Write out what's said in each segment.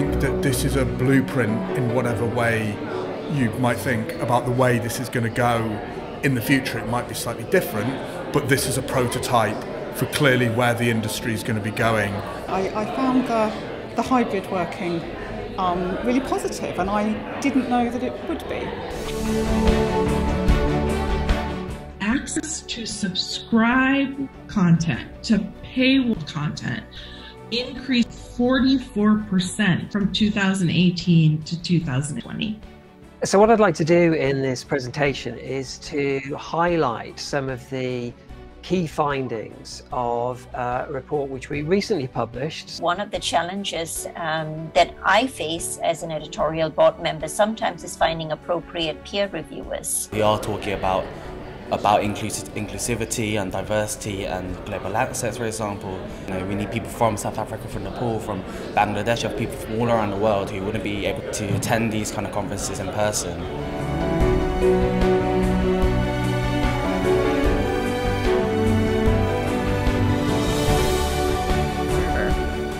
think that this is a blueprint in whatever way you might think about the way this is going to go in the future. It might be slightly different, but this is a prototype for clearly where the industry is going to be going. I, I found the, the hybrid working um, really positive, and I didn't know that it would be. Access to subscribe content, to paywall content, increased 44% from 2018 to 2020. So, what I'd like to do in this presentation is to highlight some of the key findings of a report which we recently published. One of the challenges um, that I face as an editorial board member sometimes is finding appropriate peer reviewers. We are talking about about inclusivity and diversity and global access, for example. You know, we need people from South Africa, from Nepal, from Bangladesh, have people from all around the world who wouldn't be able to attend these kind of conferences in person.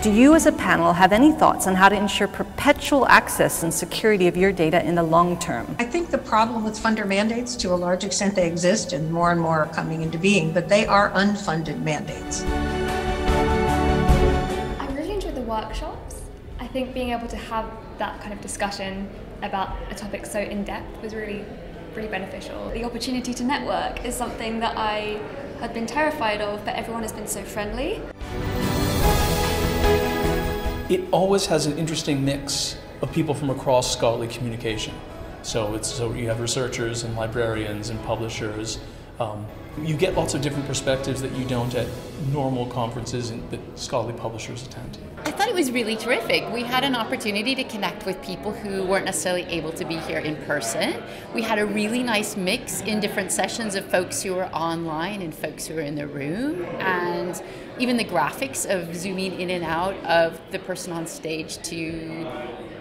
Do you as a panel have any thoughts on how to ensure perpetual access and security of your data in the long term? I think the problem with funder mandates, to a large extent they exist and more and more are coming into being, but they are unfunded mandates. I really enjoyed the workshops. I think being able to have that kind of discussion about a topic so in depth was really, really beneficial. The opportunity to network is something that I had been terrified of, but everyone has been so friendly it always has an interesting mix of people from across scholarly communication. So it's so you have researchers and librarians and publishers. Um, you get lots of different perspectives that you don't at normal conferences that scholarly publishers attend. I thought it was really terrific. We had an opportunity to connect with people who weren't necessarily able to be here in person. We had a really nice mix in different sessions of folks who were online and folks who were in the room. And even the graphics of zooming in and out of the person on stage to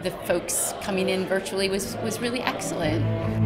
the folks coming in virtually was, was really excellent.